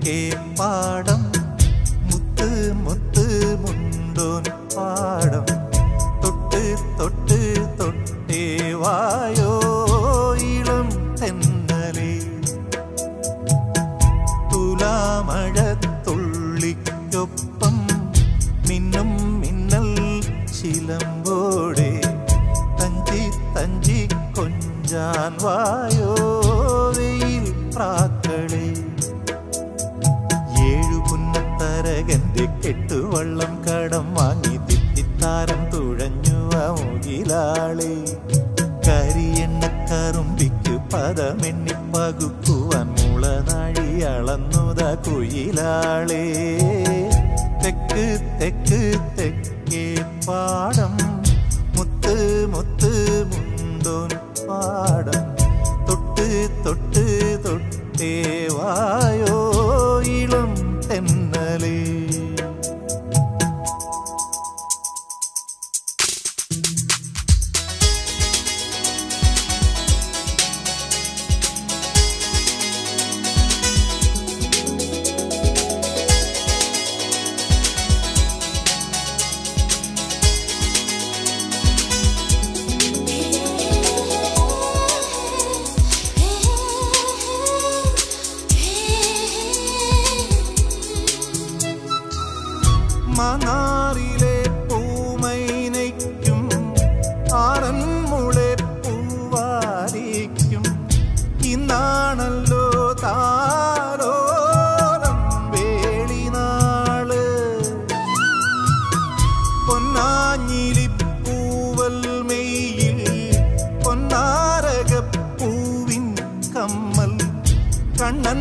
പാടം മുത്ത് മുത്ത് മുണ്ടോൻ പാടം. തൊട്ട് തൊട്ട് തൊട്ടേ വായോ ഇളം തെന്നലേ. തുലാമഴത്തുള്ളിക്കൊപ്പം മിന്നും മിന്നൽ ചിലമ്പോടെ തഞ്ചി തഞ്ചി കൊഞ്ചാൻ വായോ വെയിൽ പ്രാ പുന്നത്തരകന്റെ കെട്ടുവള്ളം കടം വാങ്ങി തിത്തിത്താരം തുഴഞ്ഞു മുകിലാളെ. കരിയെണ്ണക്കറുമ്പിക്ക് പദമെണ്ണി പകുക്കുവാൻ മുളനാഴി അളന്നുത കുയിലാളേ. തെക്ക് തെക്ക് തെക്കേ പാടം മനാറിലെ പൂമൈനയ്ക്കും ആറന്മുളെ പൂവാരിക്കും. ഇന്നാണല്ലോ താരോരം വേളിനാൾ. പൊന്നാഞ്ഞിലിപ്പൂവൽ മെയ്യിൽ പൊന്നാരകപ്പൂവിൻ കമ്മൽ കണ്ണൻ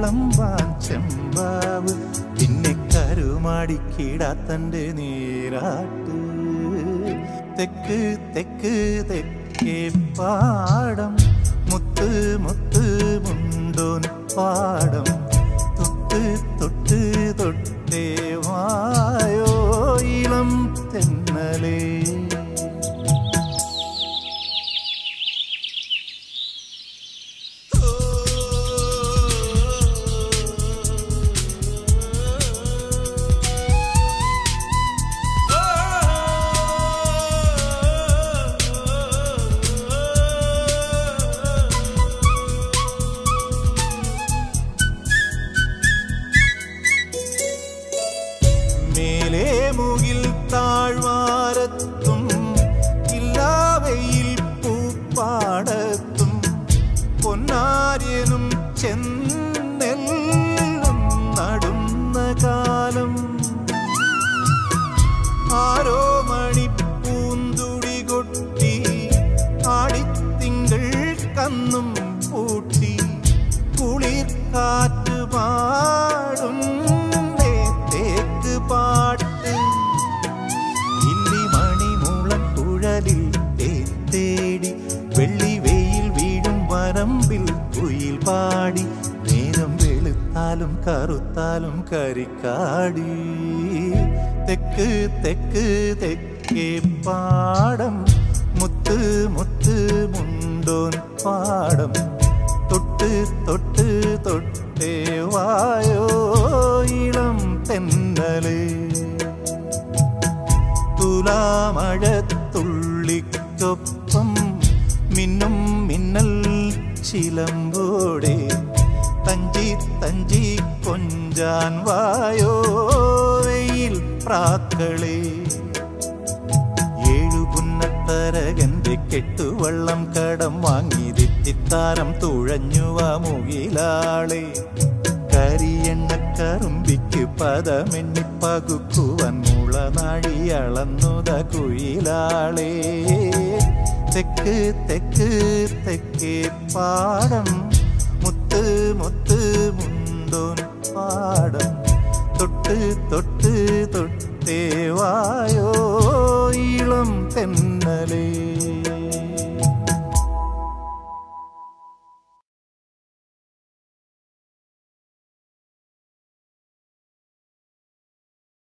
വെച്ച് വിളമ്പാൻ ചെമ്പാവ്. പിന്നെ കരുമാടിക്കിടാത്തന്റെ നീരാട്ട്. തെക്ക് തെക്ക് തെക്കേ പാടം. മുത്ത് മുത്ത് മുണ്ടോൻ പാടം. തൊട്ട് തൊട്ടേ മേലെ മുകിൽ താഴ്വാരത്തും ഇല്ലാവയിൽ പൂപ്പാടത്തും പൊന്നാര്യനും ചെന്നെല്ലും നടുന്ന കാലം. ആരോ മണിപ്പൂന്തുടി കൊട്ടി ആടിത്തിങ്കൾ കന്നും പൂട്ടി കുളിർ കാറ്റ് പാടും. വെളുത്താലും കറുത്താലും കരിക്കാടി. തെക്ക് തെക്ക് തെക്കേ പാടം. മുത്ത് മുത്ത് മുണ്ടോൻ പാടം. തൊട്ട് തൊട്ട് തൊട്ടേ വായോ ഇളം തെന്നലേ. തുലാമഴത്തുള്ളിക്കൊപ്പം തഞ്ചി കൊഞ്ചാൻ വായോ വെയിൽ പ്രാക്കളേ. ഏഴുപുന്നത്തരകന്റെ കെട്ടുവള്ളം കടം വാങ്ങി തെറ്റിത്താരം തുഴഞ്ഞുവ മുകിലാളെ. കരിയെണ്ണക്കറുമ്പിക്ക് പദമെണ്ണി പകുക്കുവൻ മുളനാഴി അളന്നുത കുയിലാളെ. തെക്ക് തെക്ക് തെക്കേ പാടം മുത്ത് മുത്ത്